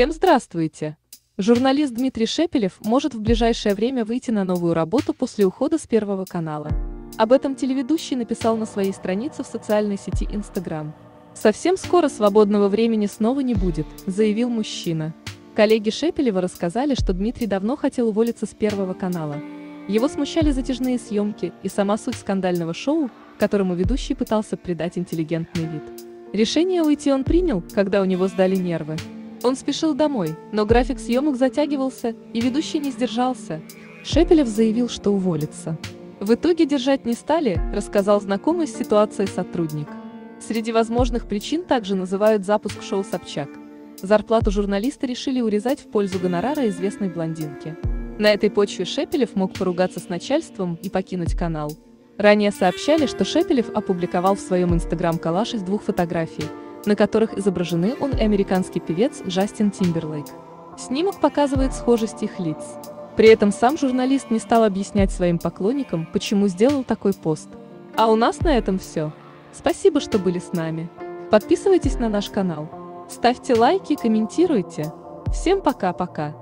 Всем здравствуйте! Журналист Дмитрий Шепелев может в ближайшее время выйти на новую работу после ухода с Первого канала. Об этом телеведущий написал на своей странице в социальной сети Instagram. «Совсем скоро свободного времени снова не будет», – заявил мужчина. Коллеги Шепелева рассказали, что Дмитрий давно хотел уволиться с Первого канала. Его смущали затяжные съемки и сама суть скандального шоу, которому ведущий пытался придать интеллигентный вид. Решение уйти он принял, когда у него сдали нервы. Он спешил домой, но график съемок затягивался, и ведущий не сдержался. Шепелев заявил, что уволится. В итоге держать не стали, рассказал знакомый с ситуацией сотрудник. Среди возможных причин также называют запуск шоу «Собчак». Зарплату журналиста решили урезать в пользу гонорара известной блондинки. На этой почве Шепелев мог поругаться с начальством и покинуть канал. Ранее сообщали, что Шепелев опубликовал в своем инстаграм коллаж из двух фотографий – на которых изображены он и американский певец Джастин Тимберлейк. Снимок показывает схожесть их лиц. При этом сам журналист не стал объяснять своим поклонникам, почему сделал такой пост. А у нас на этом все. Спасибо, что были с нами. Подписывайтесь на наш канал. Ставьте лайки, комментируйте. Всем пока-пока.